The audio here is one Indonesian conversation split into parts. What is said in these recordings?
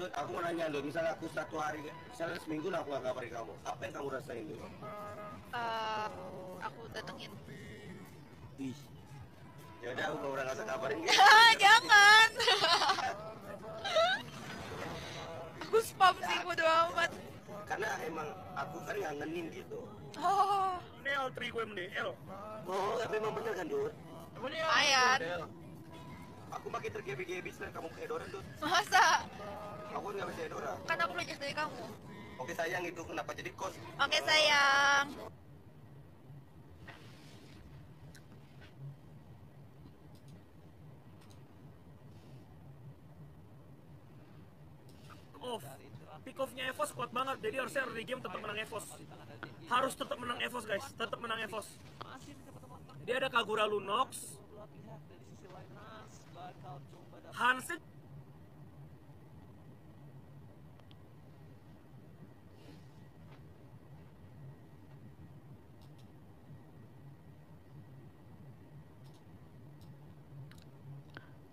Dut, aku mau nanya Dut, misalnya aku satu hari, misalnya seminggu lah aku gak kabarin kamu, apa yang kamu rasain Dut? Eh, aku datengin. Ih, yaudah aku gak usah kabarin gitu. Jangan. aku spam sih bodo amat. Karena emang aku kan ngangenin gitu. Oh, Ini L3 gue MDL. Oh, tapi emang bener kan Dut? lumayan. Aku makin tergebi-gebi selain kamu ke Edoran Dut. Masa? Aku nggak bisa Edoran. Kan aku belajar dari kamu. Oke sayang itu kenapa jadi kos? Oke sayang. Off. Pick off-nya Evos kuat banget, jadi harusnya early game tetap menang Evos. Harus tetap menang Evos guys, tetap menang Evos. Dia ada Kagura Lunox. Hansen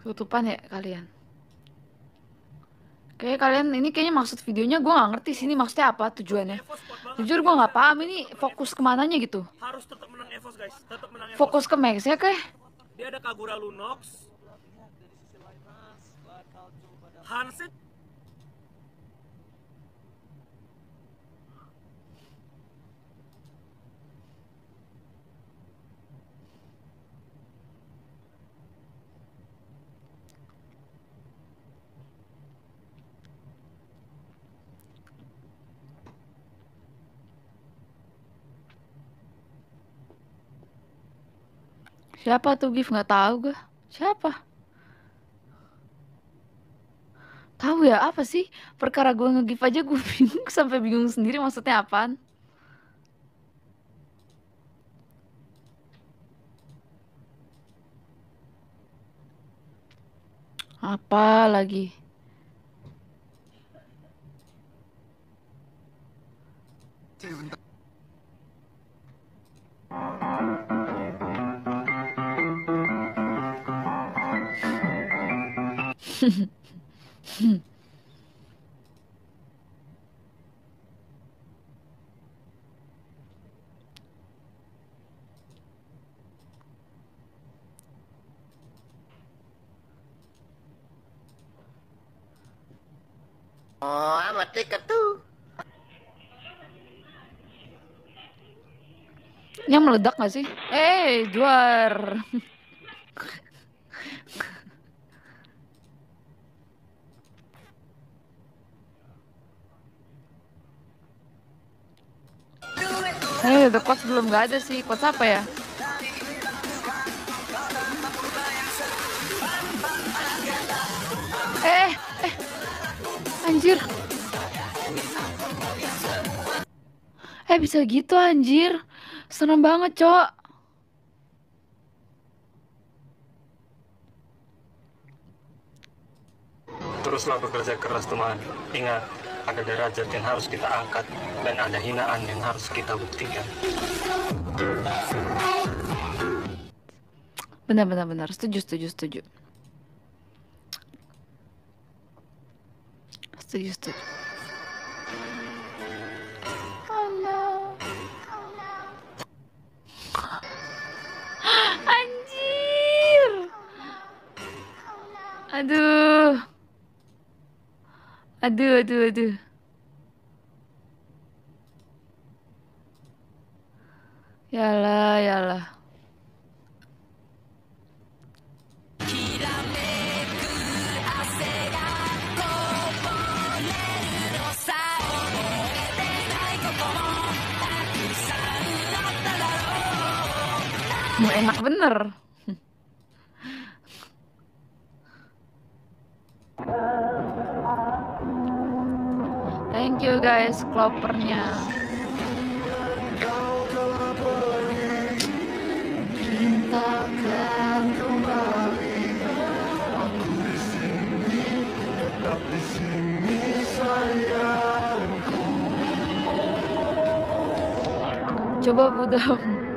Tutupan ya kalian. Kayak kalian ini kayaknya maksud videonya gue nggak ngerti sini maksudnya apa tujuannya. Jujur gue nggak paham ini fokus ke mananya gitu. Harus tetap menang Evos guys, tetap menang Evos. Fokus ke Max ya kayak. Dia ada Kagura Lunox. Hansen Siapa tuh Gif nggak tahu gue. Siapa? Tahu ya apa sih? Perkara gue nge-give aja gue bingung sampai bingung sendiri maksudnya apaan. Apa lagi? Oh, amat tiket tuh. Yang meledak gak sih? Eh, juar. Eh, the coach belum gak ada sih. Coach apa ya? Eh. Anjir. Eh, bisa gitu anjir. Serem banget, Cok. Teruslah bekerja keras teman. Ingat, ada derajat yang harus kita angkat dan ada hinaan yang harus kita buktikan. Benar, benar, benar. Setuju, setuju, setuju. Setuju, setuju. Allah. Anjir. Aduh. Aduh, aduh, aduh. Yalah, yalah. Enak bener. Thank you guys, klopernya. Coba budam.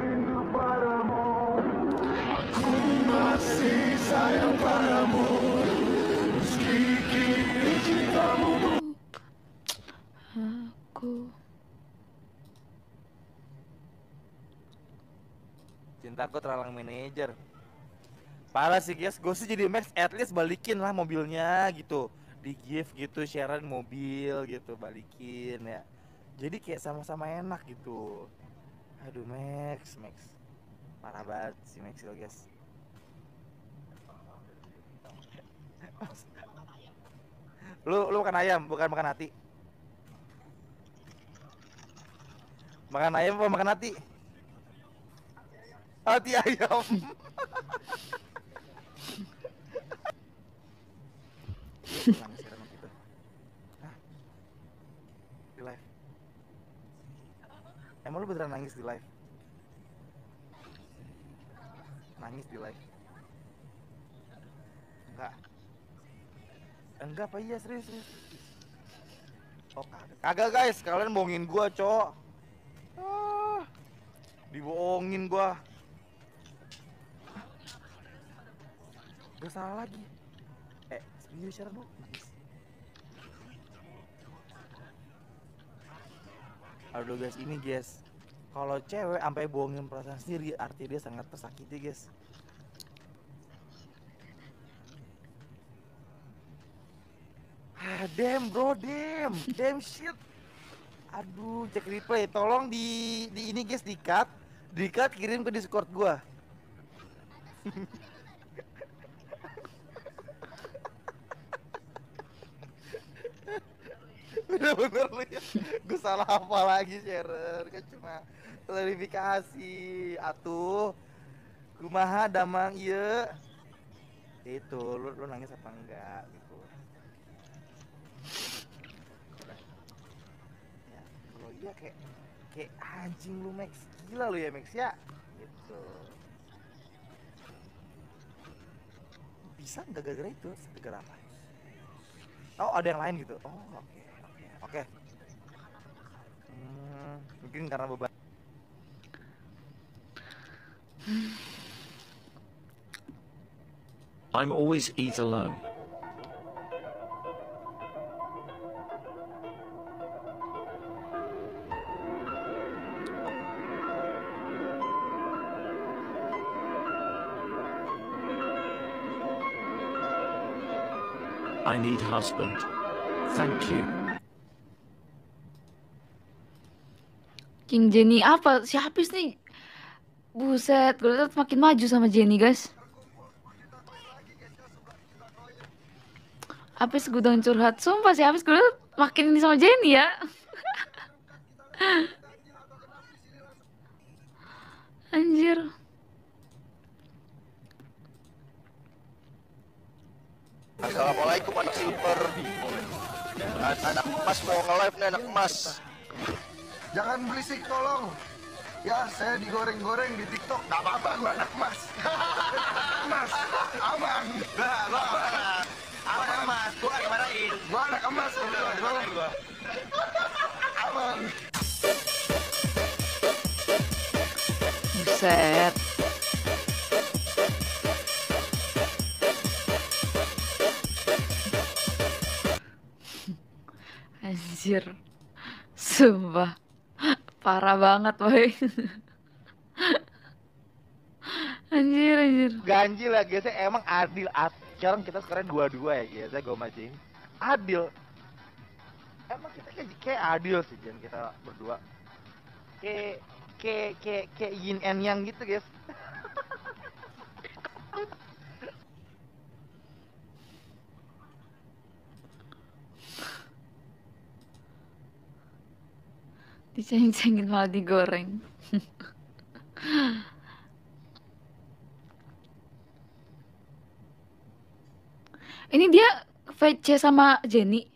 Cintaku terhalang manajer. Parah sih guys. Gue sih jadi Max at least balikin lah mobilnya gitu. Di gift gitu sharean mobil gitu balikin ya. Jadi kayak sama-sama enak gitu. Aduh Max Max. Parah banget si Max lo guys. Lu lu makan ayam bukan makan hati? Makan ayam apa makan hati hati ayam? Di live. Emang lu beneran nangis di live? Nangis di live? Enggak. Enggak apa iya serius serius. Oh kagak. Kagak guys, kalian bohongin gua, Cok. Ah, dibohongin gua. Gak salah lagi. Eh, serius ya lu? Aduh guys, ini guys. Kalau cewek sampai bohongin perasaan sendiri, arti dia sangat tersakiti, guys. Ah, damn bro, damn, damn shit. Aduh, cek replay. Tolong di di ini guys di cut, di cut kirim ke Discord gua. Bener-bener lu ya. Gue salah apa lagi Sharon? Kan cuma klarifikasi. Atuh. Kumaha damang iya. Itu lu, lu nangis apa enggak gitu. Ya, kalau iya kayak kayak anjing lu Max. Gila lu ya Max ya. Gitu. Bisa nggak gara-gara itu? Gara apa? Oh ada yang lain gitu. Oh oke oke mungkin karena beban. I'm always eat alone. I need husband. Thank you. King Jenny apa? Si Hafiz nih. Buset, gue liat makin maju sama Jenny, guys. Hafiz gudang curhat. Sumpah si Hafiz gue liat makin ini sama Jenny ya. Anjir. Assalamualaikum anak silver An- Anak emas mau nge-live nih anak emas Jangan berisik tolong. Ya saya digoreng-goreng di tiktok. Gak apa-apa gua anak emas Emas Aman. Nah gua aman. Aman emas Gua dimarahin. Gua anak emas gua. Aman. Buset. Anjir. Sumpah. Parah banget, boy. Anjir, anjir. ganjil ya guys emang adil. Ad- sekarang kita sekarang dua-dua ya guys gue macing adil. Emang kita kayak, kayak adil sih Jen kita berdua. Kayak kayak kayak kayak yin and yang gitu guys Diceng-cengin malah digoreng. Ini dia VC sama Jenny.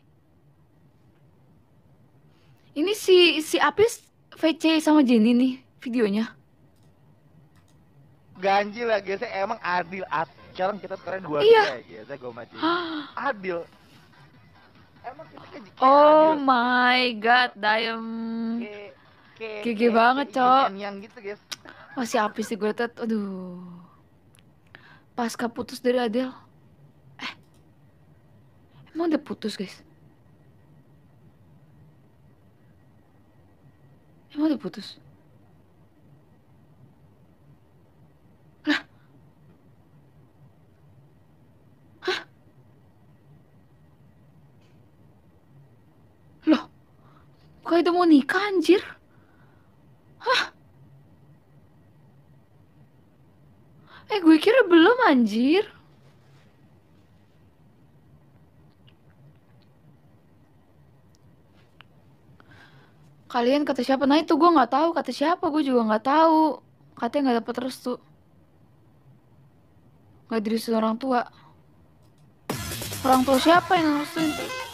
Ini si si Apis VC sama Jenny nih videonya. ganjil ya guys emang adil Ad- sekarang kita sekarang dua-dua Iya. ya guys gue macing adil Oh adil my god, Dayem. Gege kayak- banget, Cok. yang gitu guys si Apis sih gue tet, aduh. Pasca putus dari Adele. Eh, emang udah putus guys? Emang udah putus? Kali udah mau nikah anjir. Hah? Eh gue kira belum anjir. Kalian kata siapa? Nah itu gue nggak tahu kata siapa. Gue juga nggak tahu. Katanya nggak dapet restu. Nggak direstuin orang tua. Orang tua siapa yang restuin?